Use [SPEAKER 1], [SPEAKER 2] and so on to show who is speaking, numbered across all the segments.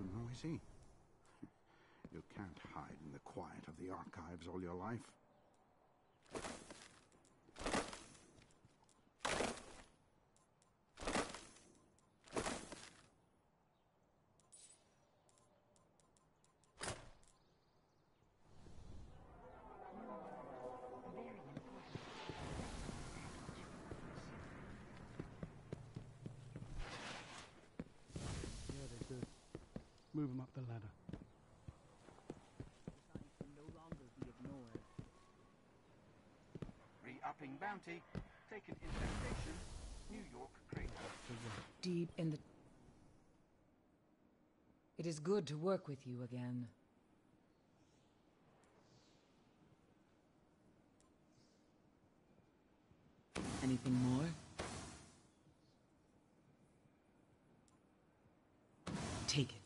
[SPEAKER 1] too noisy. You can't hide in the quiet of the archives all your life.
[SPEAKER 2] Move them up the ladder.
[SPEAKER 3] no longer be ignored.
[SPEAKER 4] Re-upping bounty. Taken infestation. New York crater.
[SPEAKER 5] Deep in the. It is good to work with you again. Anything more? Take it.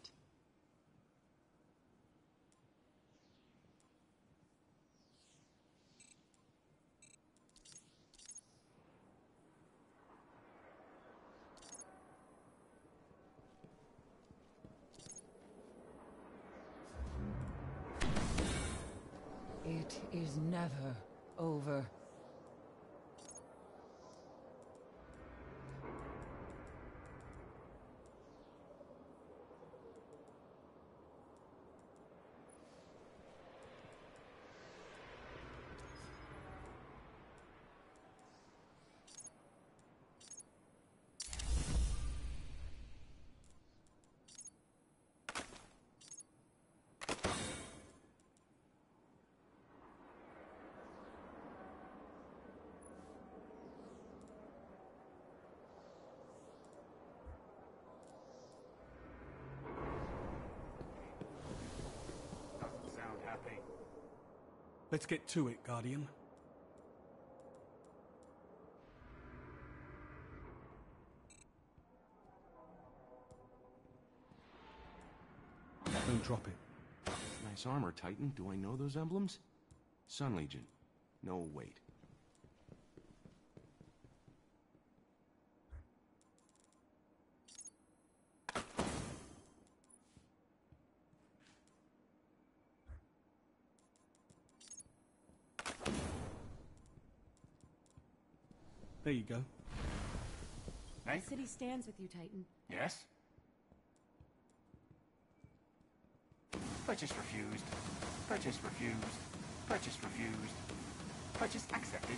[SPEAKER 5] It is never over.
[SPEAKER 4] Doesn't sound happy.
[SPEAKER 2] Let's get to it, Guardian. Don't drop it.
[SPEAKER 6] Nice armor, Titan. Do I know those emblems? Sun Legion. No, wait.
[SPEAKER 2] You go.
[SPEAKER 4] Hey?
[SPEAKER 7] The city stands with you, Titan.
[SPEAKER 4] Yes? Purchase refused. Purchase refused. Purchase refused. Purchase accepted.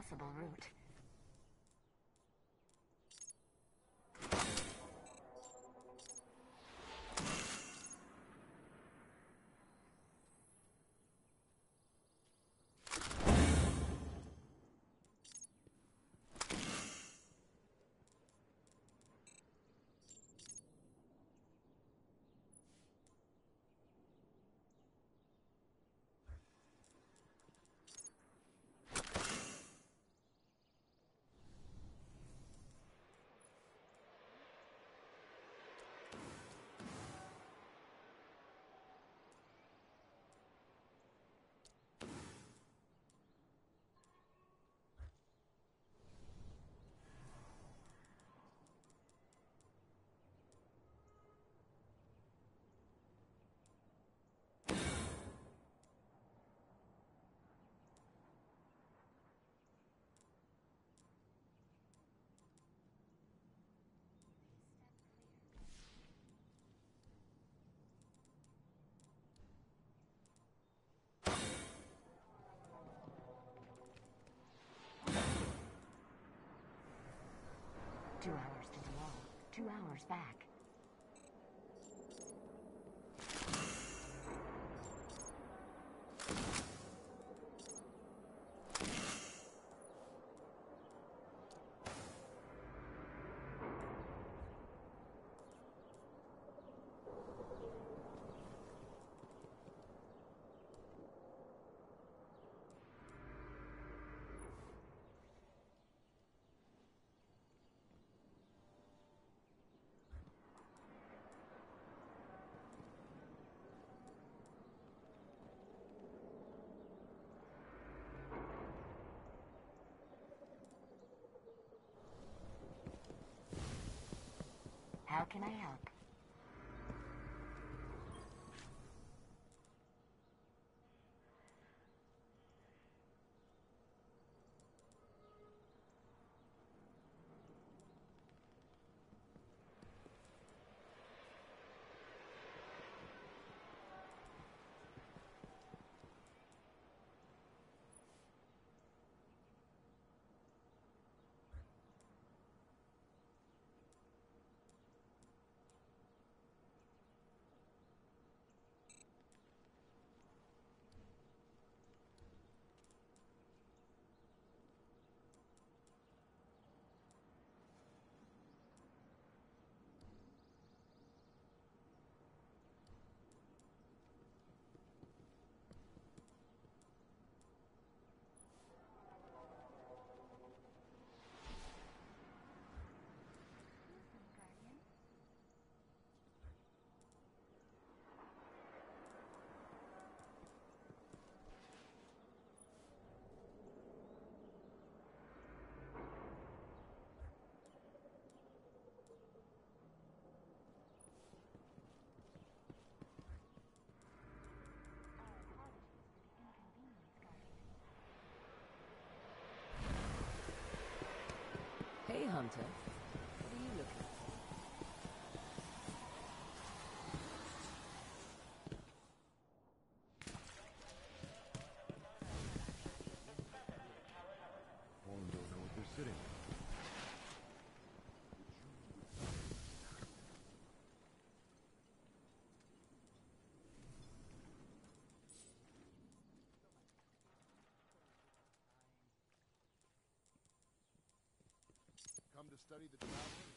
[SPEAKER 7] possible route. Two hours to the wall. Two hours back. How can I help?
[SPEAKER 3] Hey, Hunter. What are you looking for?
[SPEAKER 8] All of them don't know what they're sitting on.
[SPEAKER 9] Come to study the traveler?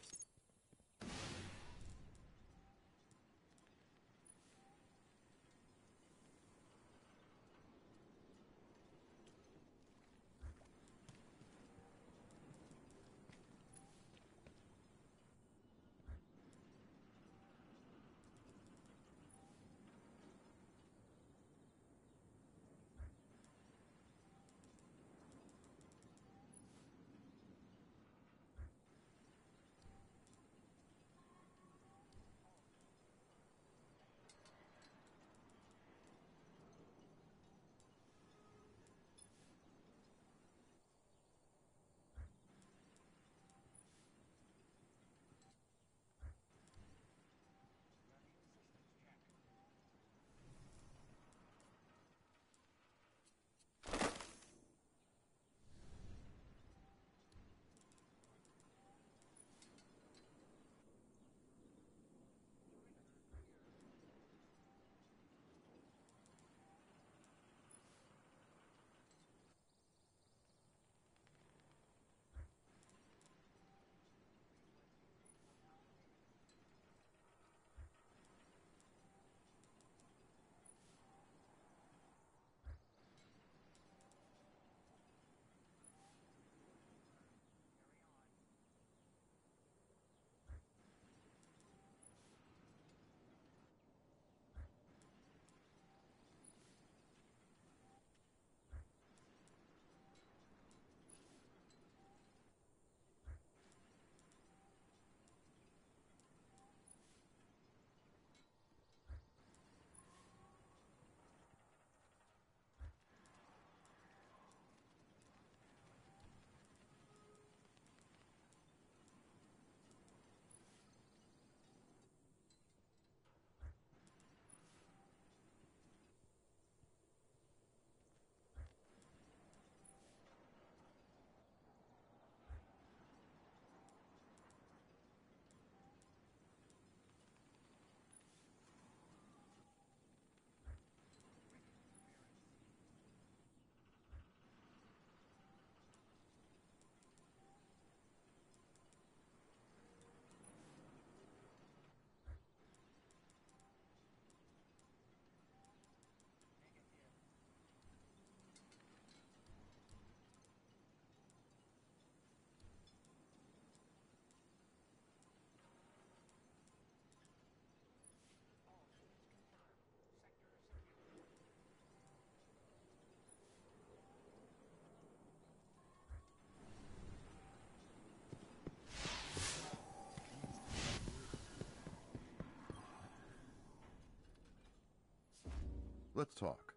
[SPEAKER 8] Let's talk.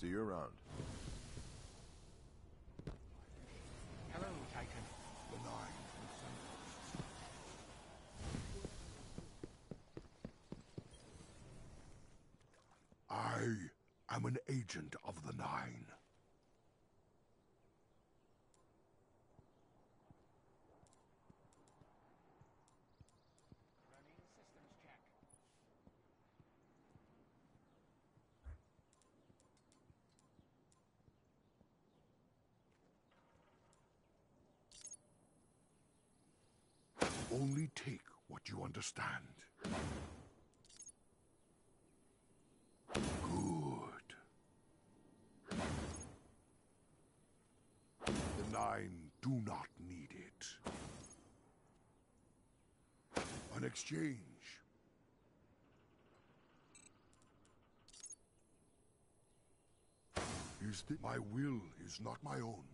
[SPEAKER 8] See you around.
[SPEAKER 4] Hello, Titan.
[SPEAKER 1] The Nine
[SPEAKER 10] I am an agent of the Nine. Only take what you understand. Good. The Nine do not need it. An exchange. Is that my will is not my own.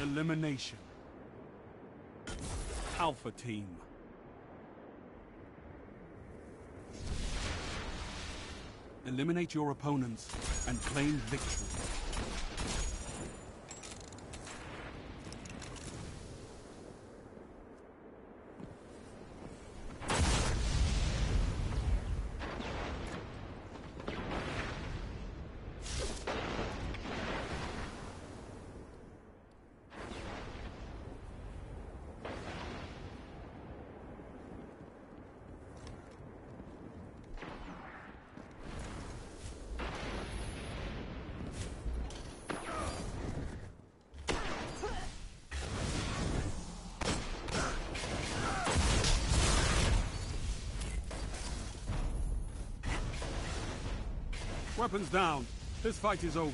[SPEAKER 11] Elimination. Alpha Team. Eliminate your opponents and claim victory. Weapons down. This fight is over.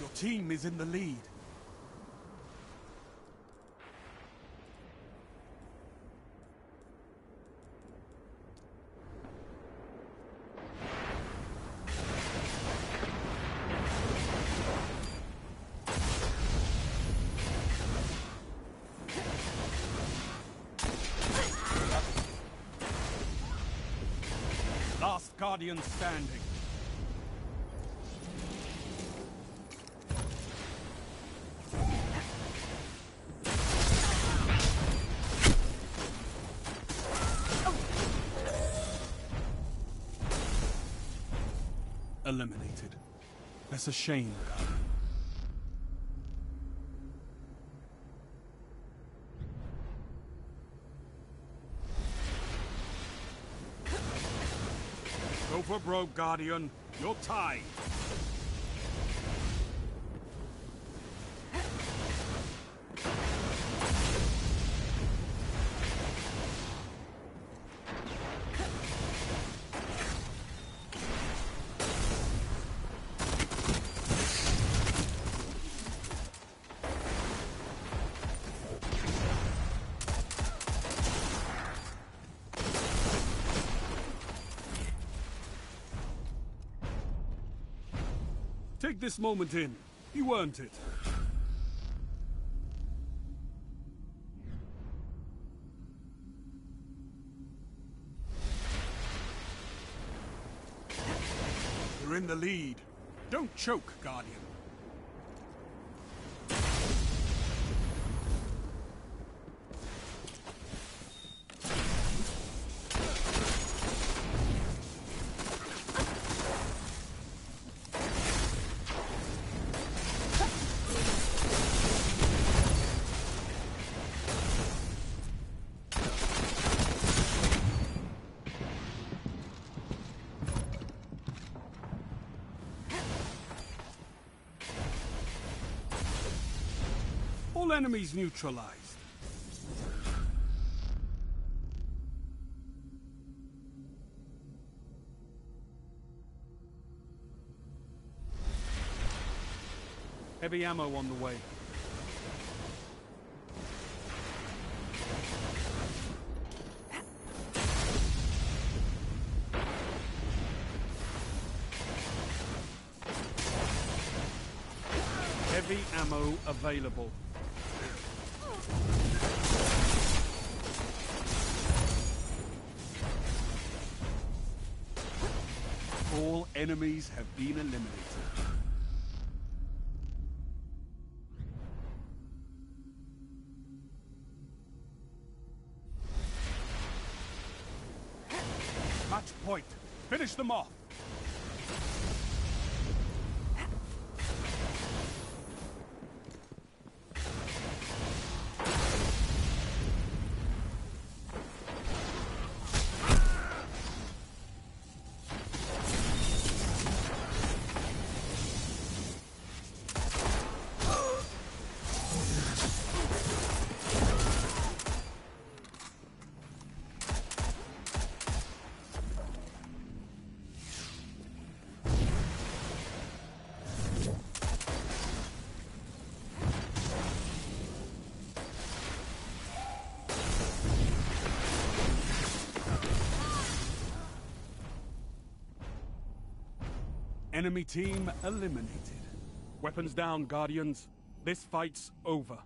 [SPEAKER 11] Your team is in the lead. Last Guardian standing. Eliminated. That's a shame, Broke, Guardian. You're tied. Take this moment in. You earned it. You're in the lead. Don't choke, Guardian. Enemies neutralized. Heavy ammo on the way. Heavy ammo available. Enemies have been eliminated. Match point. Finish them off. Enemy team eliminated. Weapons down, Guardians. This fight's over.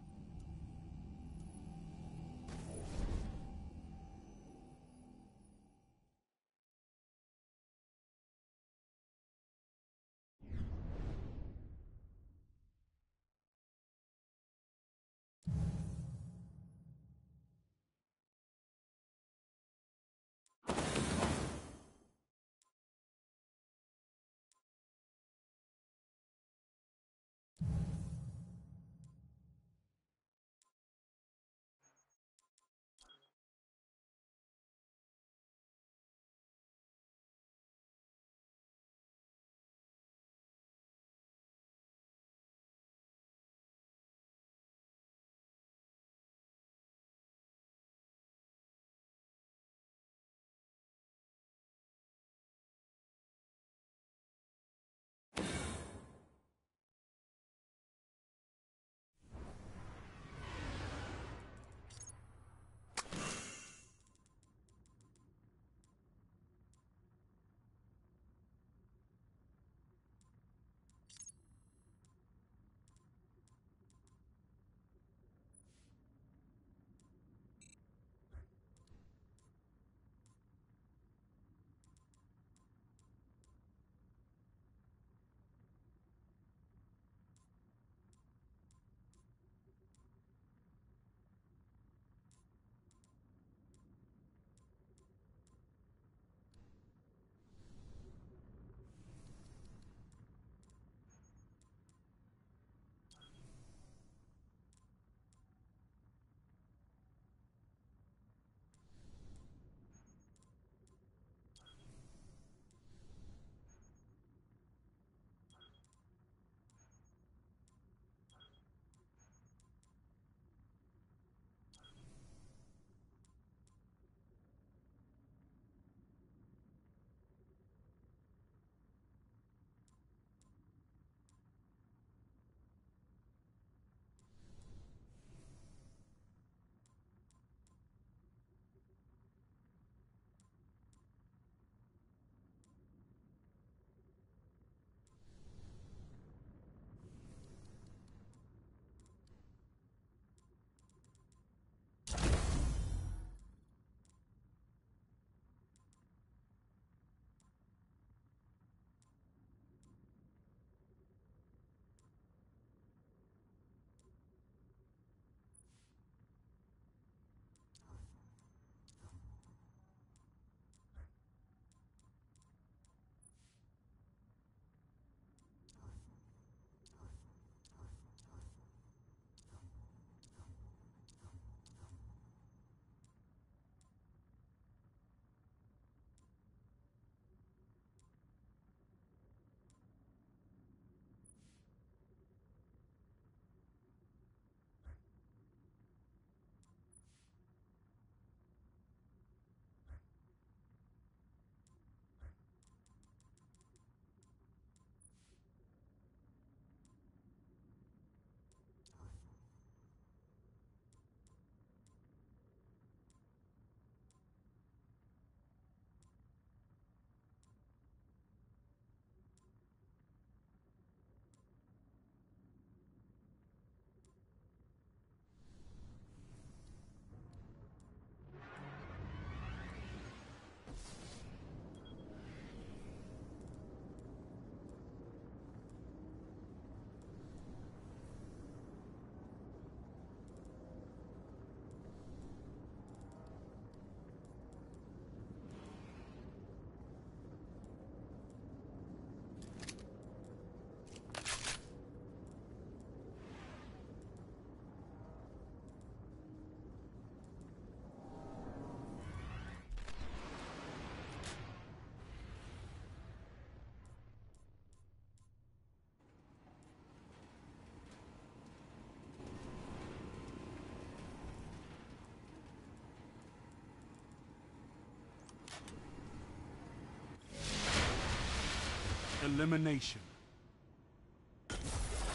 [SPEAKER 11] Elimination.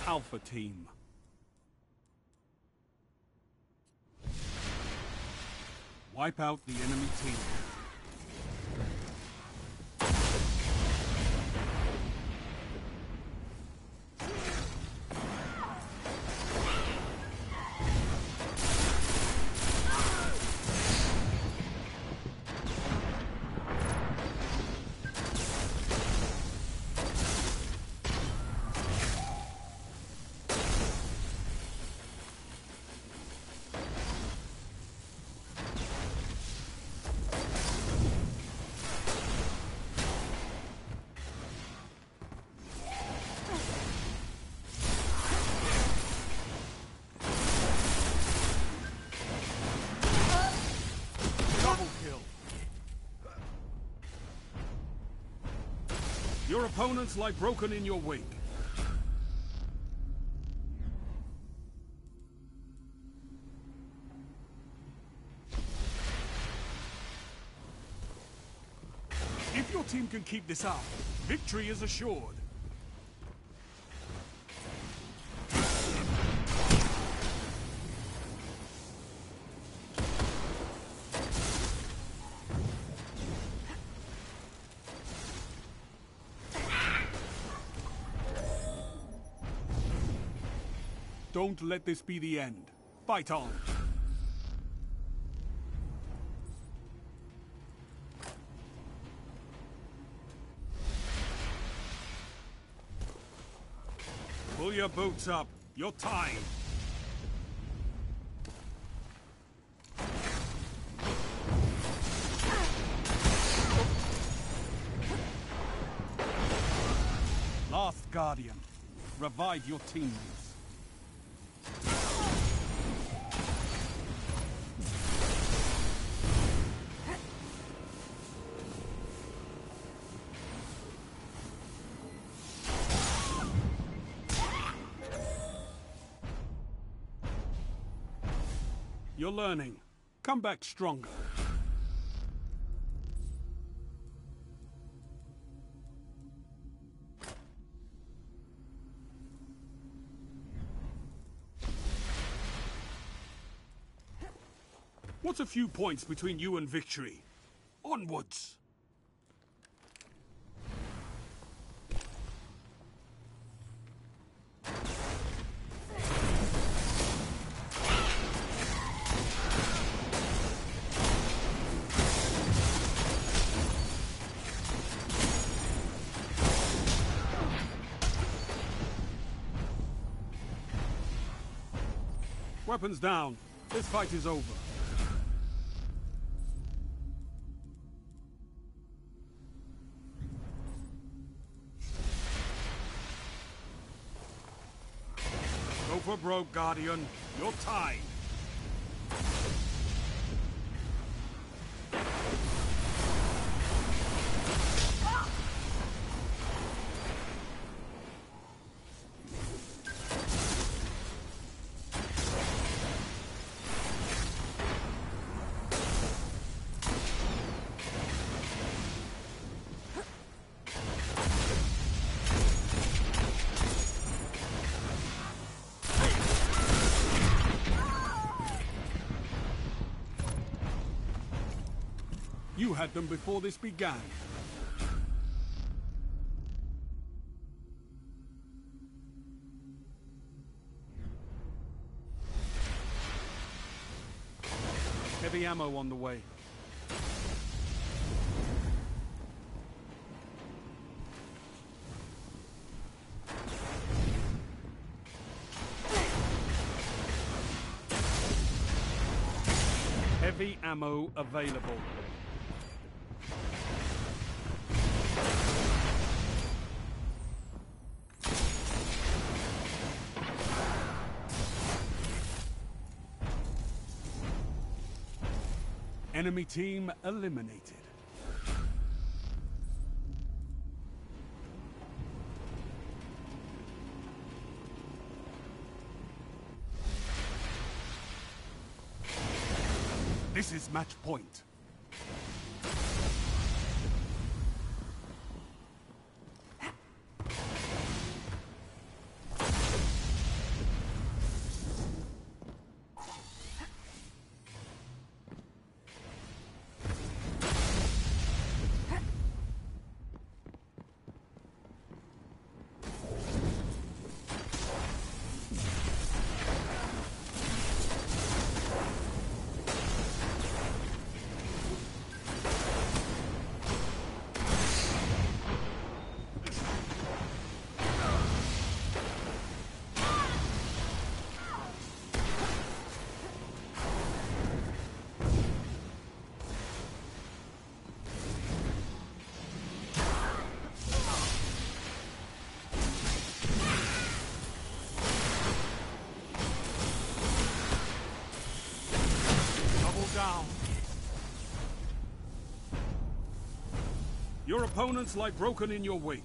[SPEAKER 11] Alpha Team. Wipe out the enemy team. Opponents lie broken in your wake. If your team can keep this up, victory is assured. Don't let this be the end. Fight on. Pull your boots up. You're tied. Last Guardian. Revive your teammates. You're. Come back stronger. What's a few points between you and victory? Onwards! Weapons down. This fight is over. Go for broke, Guardian. You're tied. Them before this began. Heavy ammo on the way. Heavy ammo available. Enemy team eliminated. This is match point. Opponents lie broken in your wake.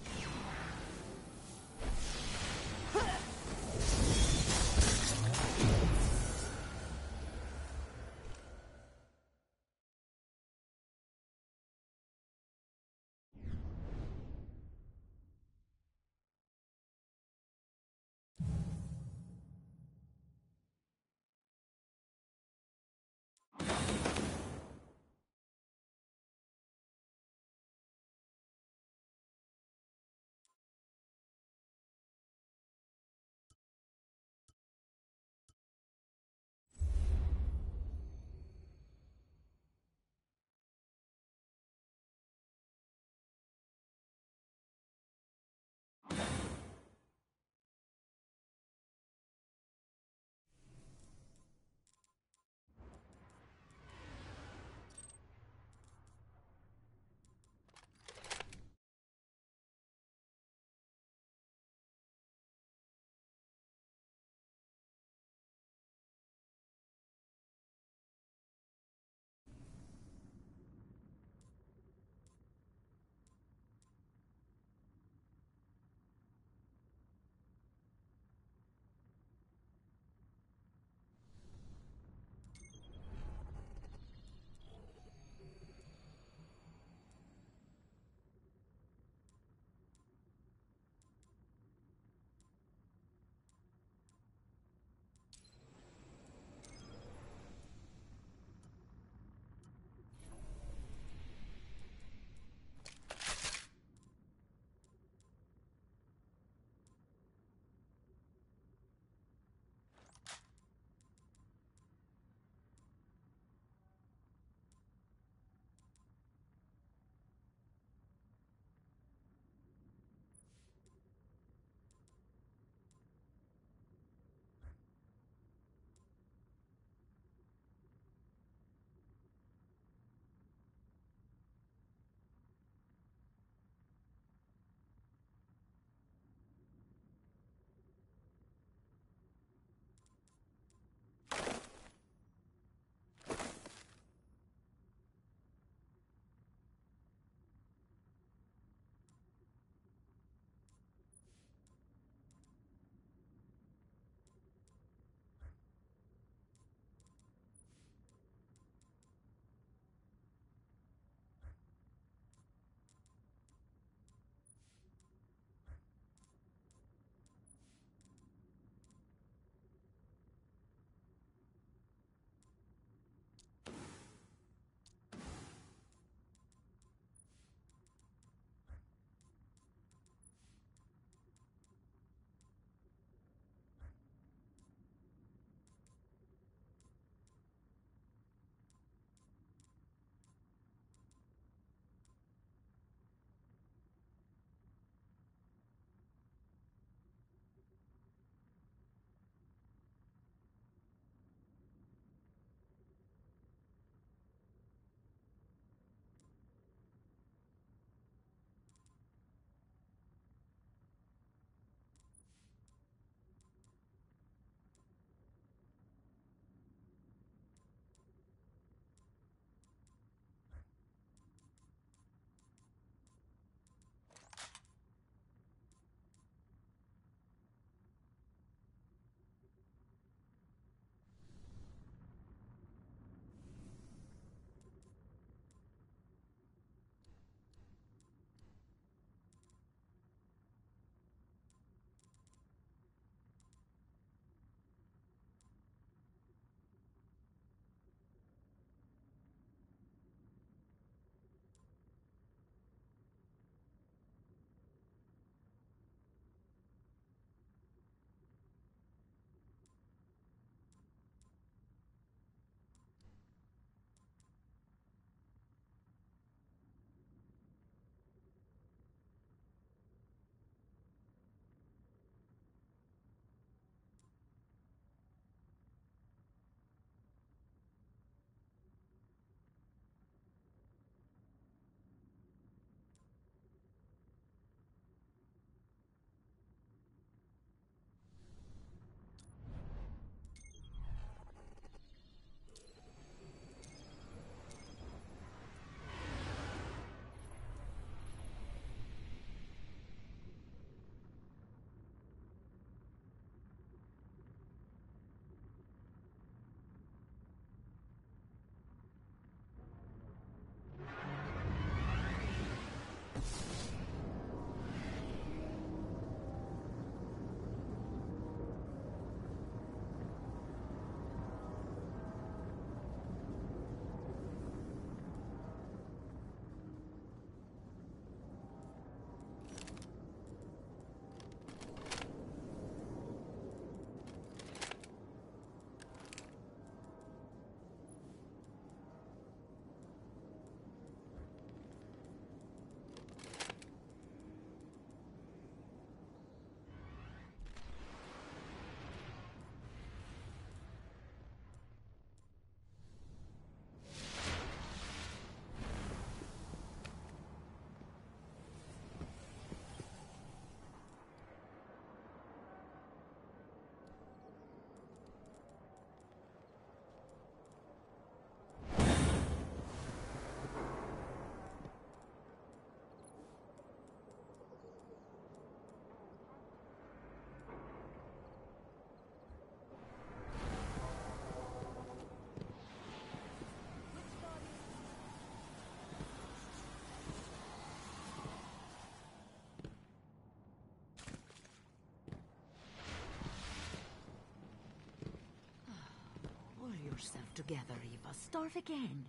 [SPEAKER 7] Yourself together, Eva. Start again.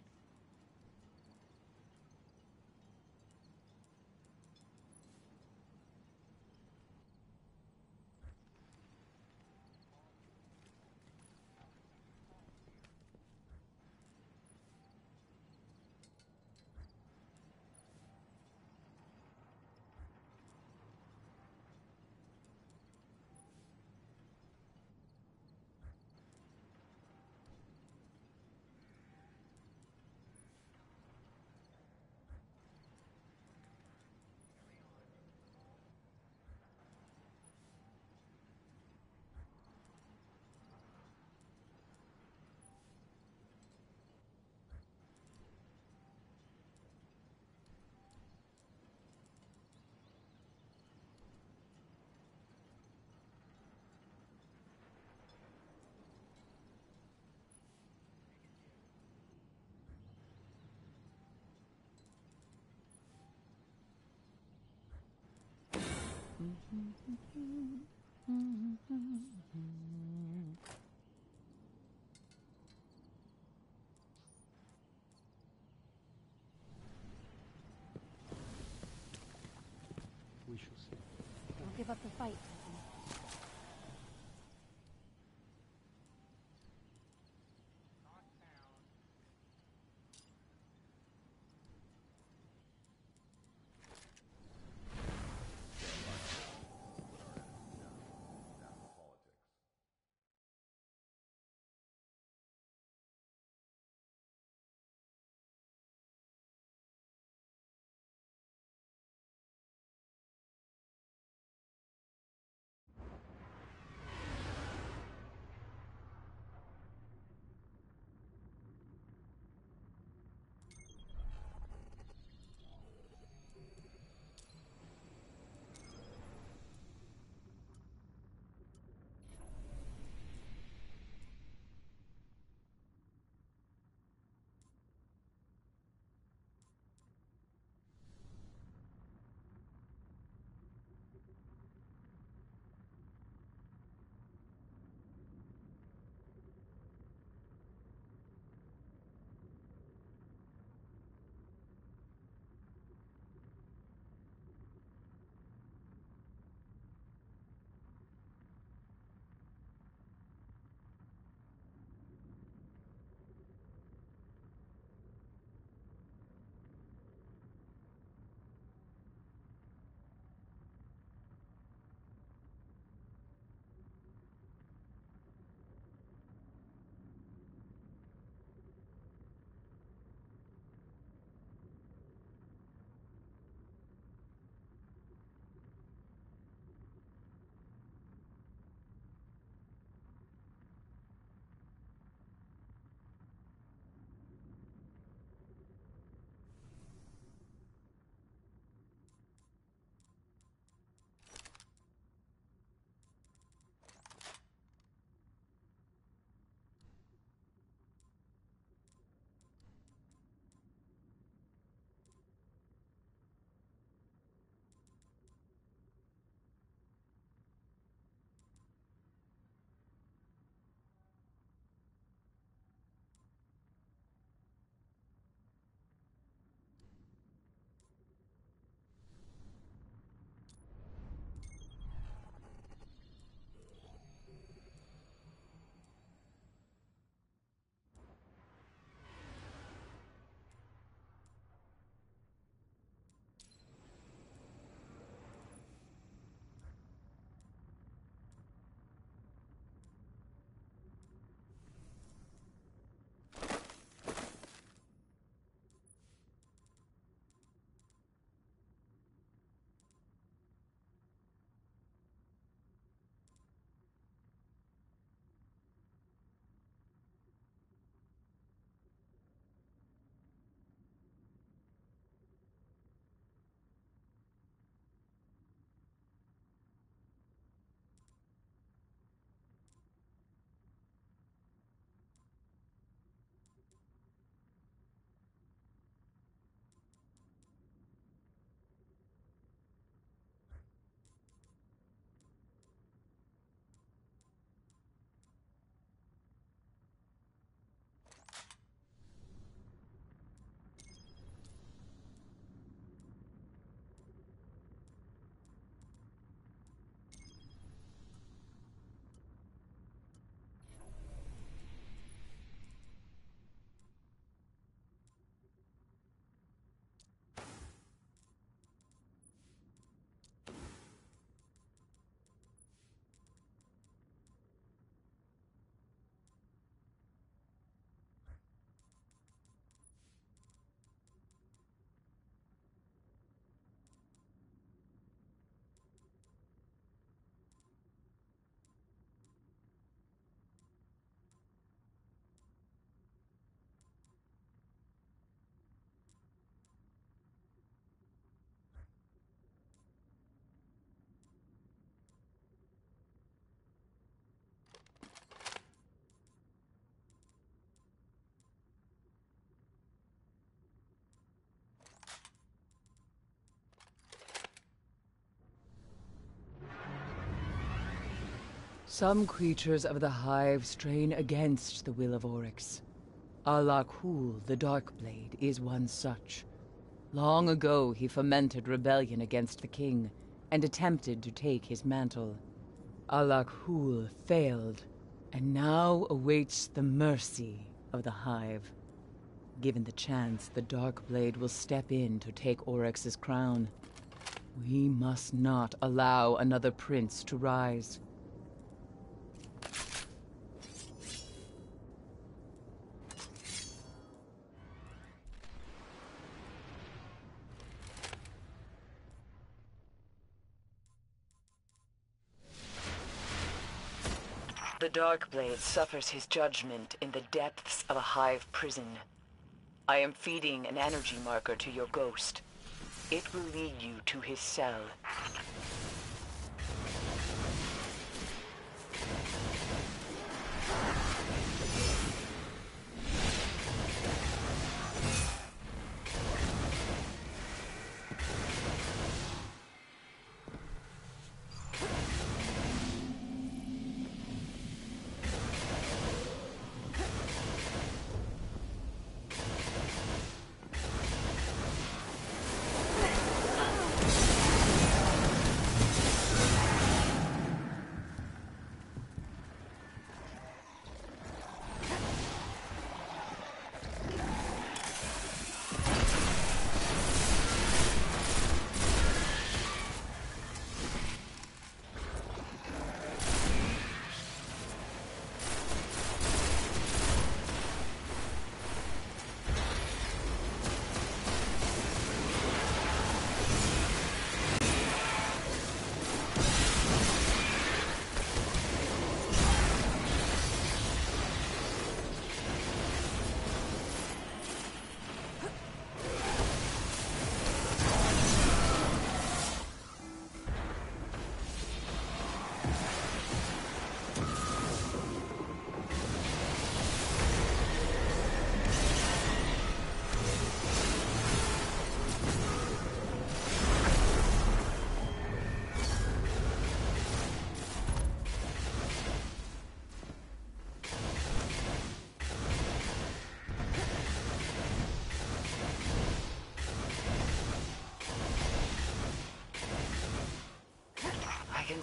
[SPEAKER 2] We shall see.
[SPEAKER 7] Don't give up the fight,
[SPEAKER 5] Some creatures of the Hive strain against the will of Oryx. Alak-Hul, the Darkblade, is one such. Long ago, he fomented rebellion against the king and attempted to take his mantle. Alak-Hul failed, and now awaits the mercy of the Hive. Given the chance, the Darkblade will step in to take Oryx's crown. We must not allow another prince to rise. The Darkblade suffers his judgment in the depths of a hive prison. I am feeding an energy marker to your ghost. It will lead you to his cell.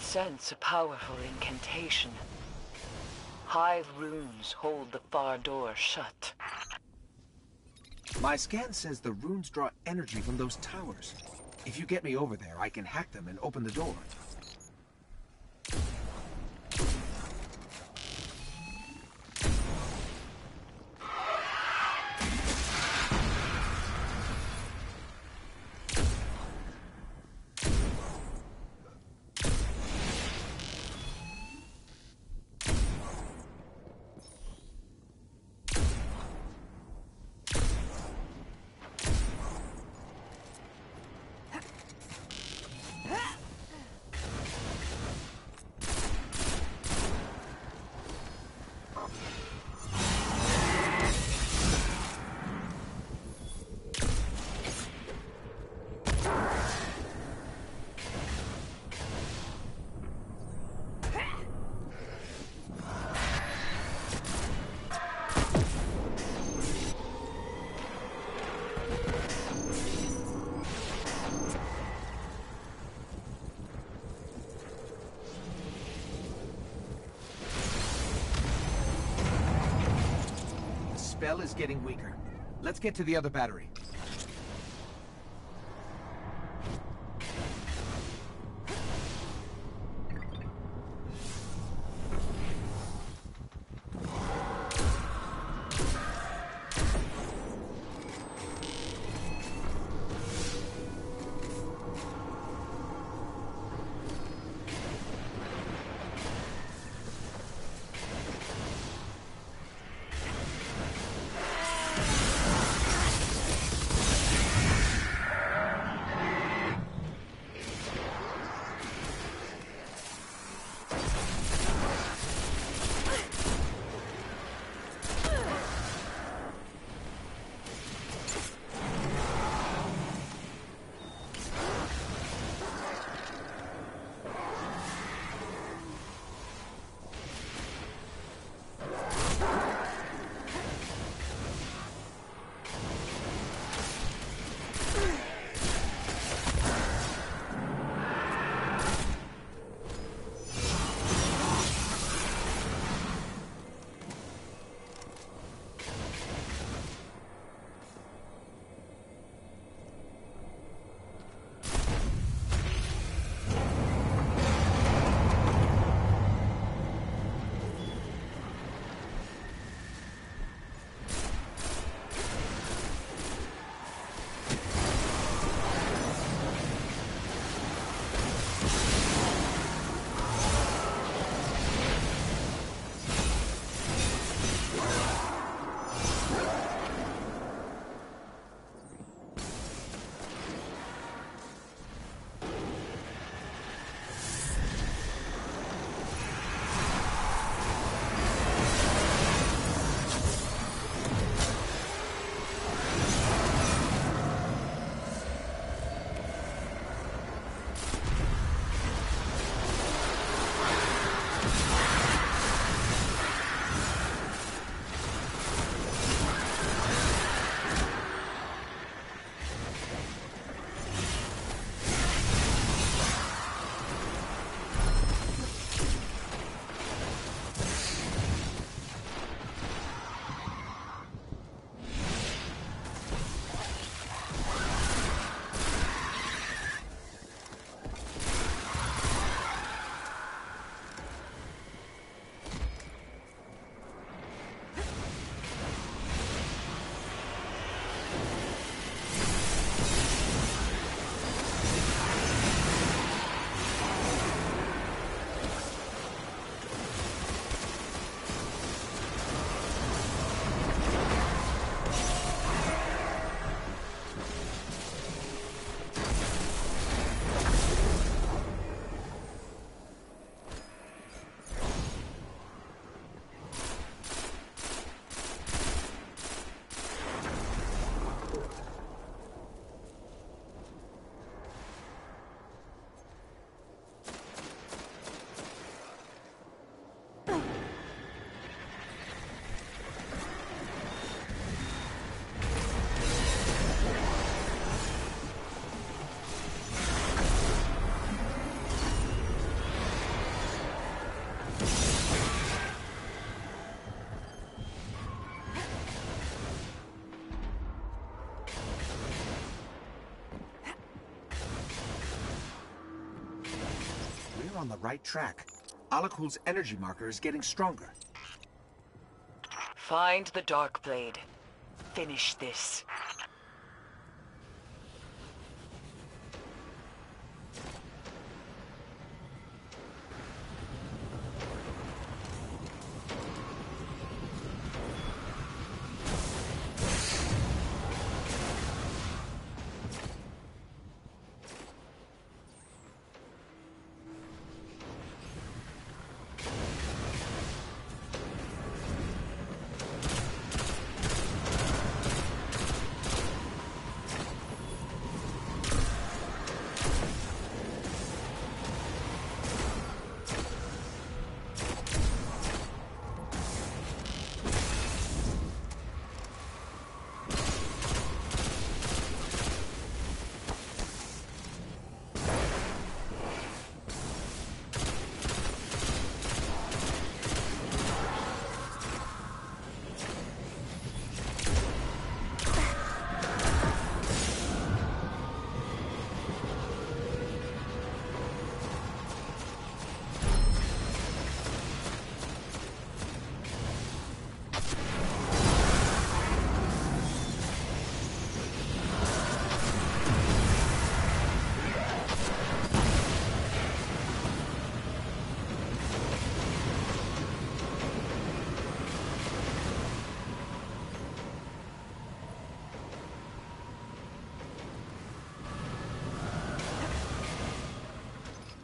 [SPEAKER 5] Sense a powerful incantation. Hive runes hold the far door shut.
[SPEAKER 12] My scan says the runes draw energy from those towers. If you get me over there, I can hack them and open the door. Get to the other battery. On the right track. Alak-Hul's energy marker is getting stronger.
[SPEAKER 5] Find the Darkblade. Finish this.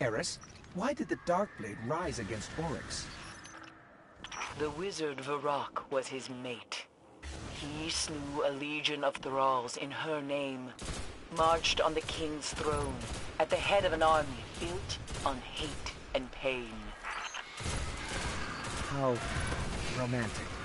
[SPEAKER 12] Eris, why did the Darkblade rise against Oryx?
[SPEAKER 5] The wizard Varrock was his mate. He slew a legion of thralls in her name, marched on the king's throne, at the head of an army built on hate and pain.
[SPEAKER 12] How romantic.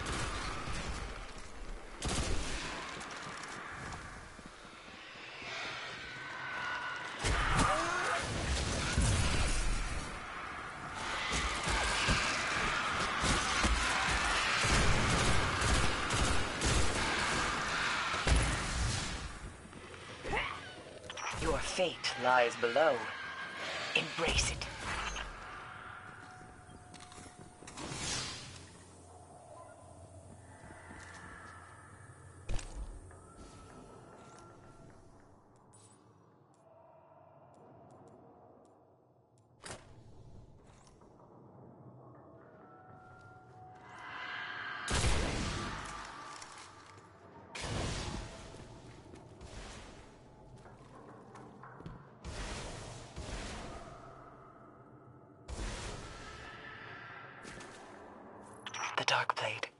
[SPEAKER 5] Lies below. Embrace it. The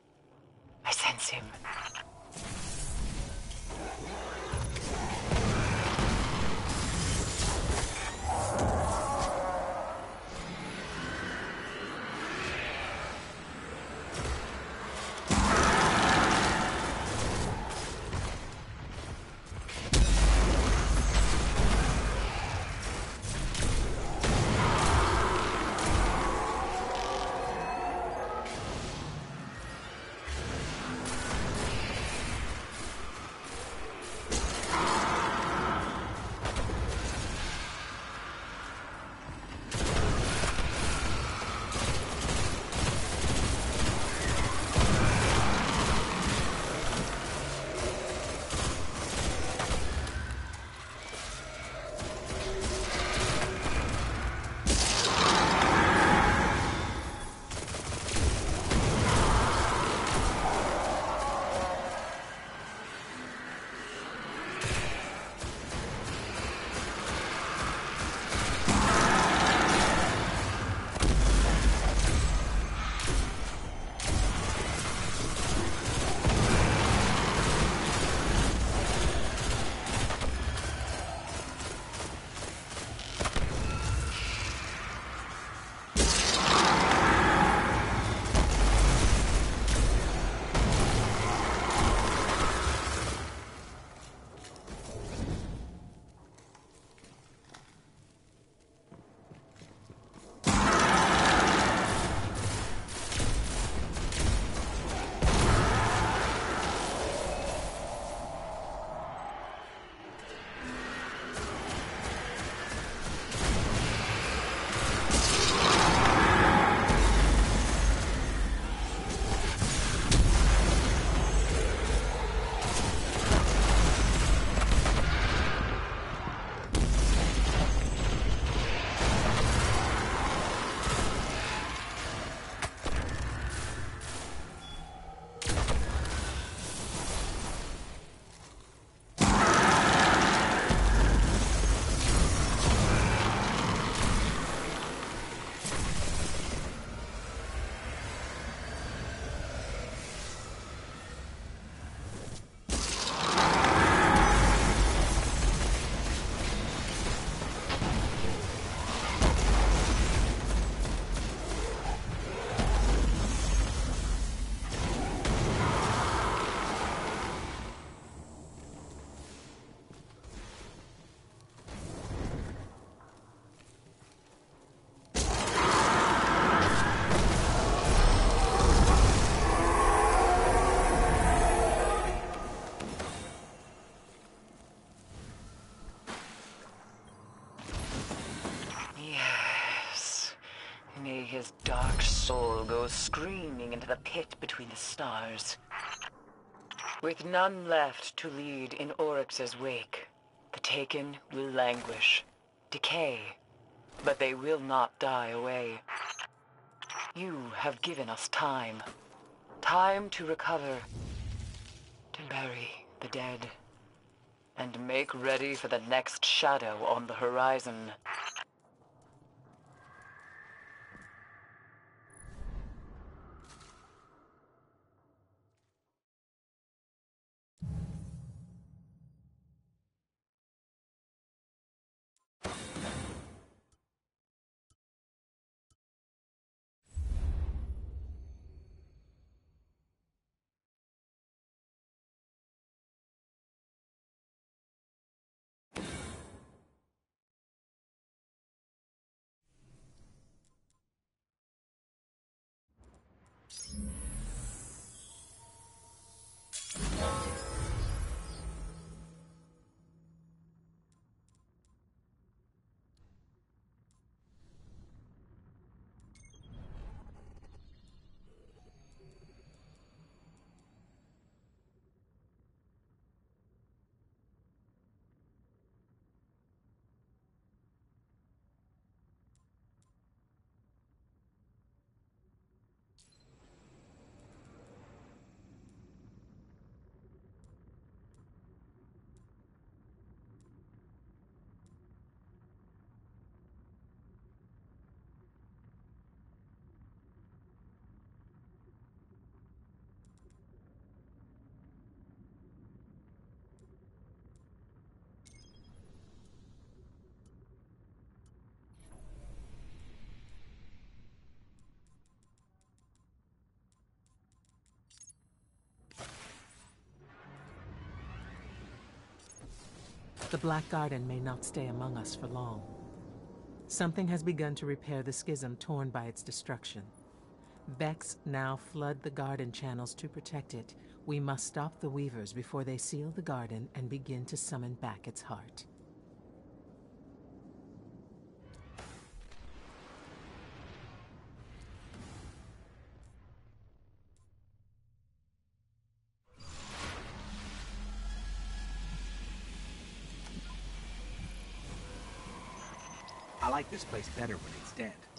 [SPEAKER 5] soul goes screaming into the pit between the stars. With none left to lead in Oryx's wake, the Taken will languish, decay, but they will not die away. You have given us time. Time to recover, to bury the dead, and make ready for the next shadow on the horizon.
[SPEAKER 13] The Black Garden may not stay among us for long. Something has begun to repair the schism torn by its destruction. Vex now flood the garden channels to protect it. We must stop the Weavers before they seal the garden and begin to summon back its heart.
[SPEAKER 12] This place better when it's dead.